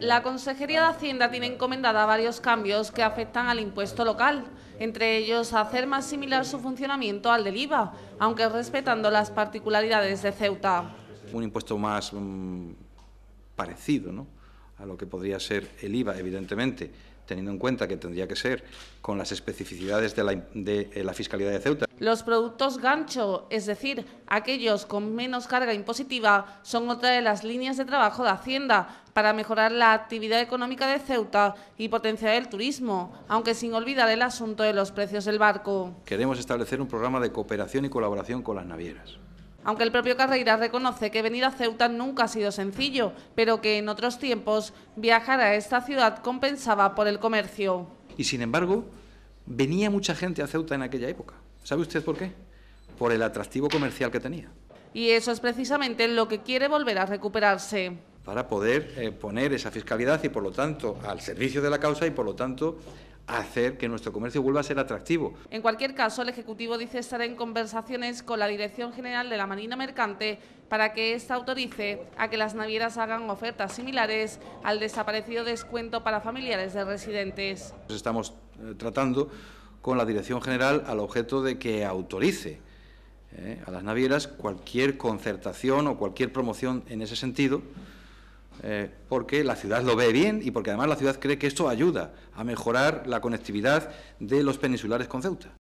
La Consejería de Hacienda tiene encomendada varios cambios que afectan al impuesto local, entre ellos hacer más similar su funcionamiento al del IVA, aunque respetando las particularidades de Ceuta. Un impuesto más mm, parecido ¿no? A lo que podría ser el IVA, evidentemente, teniendo en cuenta que tendría que ser con las especificidades de la, de eh, la, fiscalidad de Ceuta. Los productos gancho, es decir, aquellos con menos carga impositiva, son otra de las líneas de trabajo de Hacienda para mejorar la actividad económica de Ceuta y potenciar el turismo, aunque sin olvidar el asunto de los precios del barco. Queremos establecer un programa de cooperación y colaboración con las navieras aunque el propio Carreira reconoce que venir a Ceuta nunca ha sido sencillo, pero que en otros tiempos viajar a esta ciudad compensaba por el comercio. Y sin embargo, venía mucha gente a Ceuta en aquella época. ¿Sabe usted por qué? Por el atractivo comercial que tenía. Y eso es precisamente lo que quiere volver a recuperarse. Para poder eh, poner esa fiscalidad y, por lo tanto, al servicio de la causa y, por lo tanto, hacer que nuestro comercio vuelva a ser atractivo. En cualquier caso, el Ejecutivo dice estar en conversaciones con la Dirección General de la Marina Mercante para que ésta autorice a que las navieras hagan ofertas similares al desaparecido descuento para familiares de residentes. Estamos eh, tratando con la Dirección General al objeto de que autorice eh, a las navieras cualquier concertación o cualquier promoción en ese sentido eh, porque la ciudad lo ve bien y porque además la ciudad cree que esto ayuda a mejorar la conectividad de los peninsulares con Ceuta.